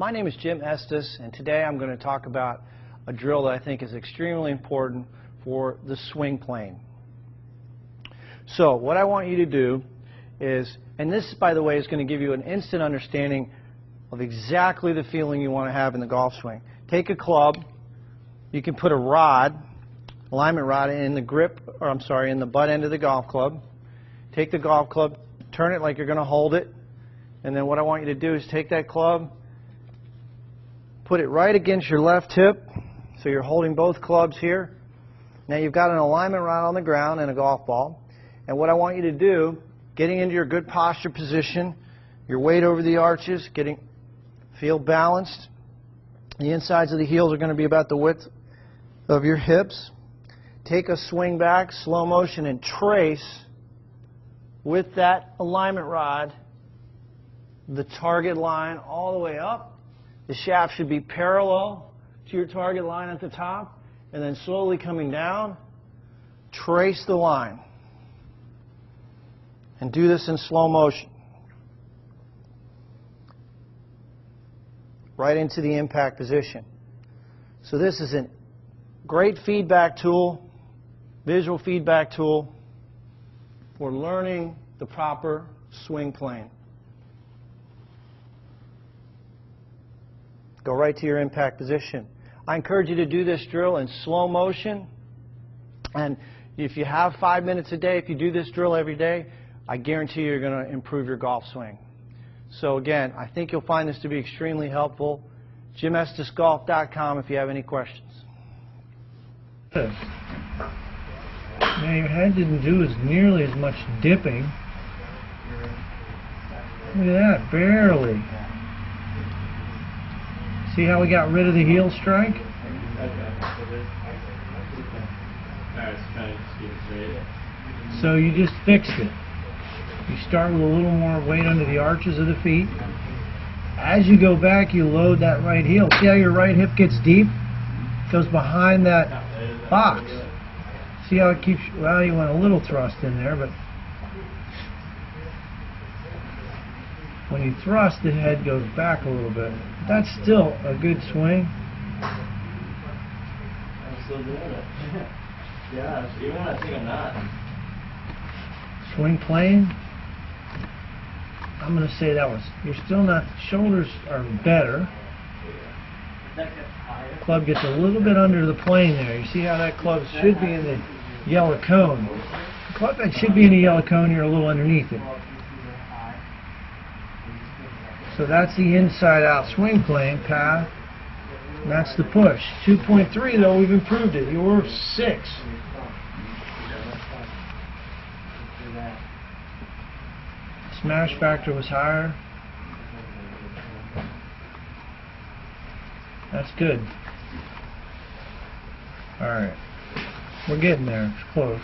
My name is Jim Estes, and today I'm going to talk about a drill that I think is extremely important for the swing plane. So what I want you to do is, and this, by the way, is going to give you an instant understanding of exactly the feeling you want to have in the golf swing. Take a club, you can put a rod, alignment rod in the grip, or I'm sorry, in the butt end of the golf club. Take the golf club, turn it like you're going to hold it, and then what I want you to do is take that club, put it right against your left hip, so you're holding both clubs here. Now you've got an alignment rod on the ground and a golf ball. And what I want you to do, getting into your good posture position, your weight over the arches, getting feel balanced. The insides of the heels are going to be about the width of your hips. Take a swing back, slow motion, and trace with that alignment rod the target line all the way up. The shaft should be parallel to your target line at the top, and then slowly coming down, trace the line. And do this in slow motion. Right into the impact position. So this is a great feedback tool, visual feedback tool for learning the proper swing plane. Go right to your impact position. I encourage you to do this drill in slow motion. And if you have five minutes a day, if you do this drill every day, I guarantee you're going to improve your golf swing. So again, I think you'll find this to be extremely helpful. JimEstesGolf.com if you have any questions. Now your head didn't do as nearly as much dipping. Look at that, barely. See how we got rid of the heel strike? So you just fixed it. You start with a little more weight under the arches of the feet. As you go back, you load that right heel. See how your right hip gets deep? Goes behind that box. See how it keeps, well, you want a little thrust in there, but when you thrust, the head goes back a little bit. That's still a good swing. I'm still doing it. yeah, even when I think I'm not. Swing plane. I'm going to say that was, you're still not, shoulders are better. Club gets a little bit under the plane there. You see how that club should be in the yellow cone. The club that should be in the yellow cone, you're a little underneath it. So that's the inside out swing plane path. And that's the push. 2.3 though, we've improved it. You were 6. Smash factor was higher. That's good. Alright. We're getting there. It's close.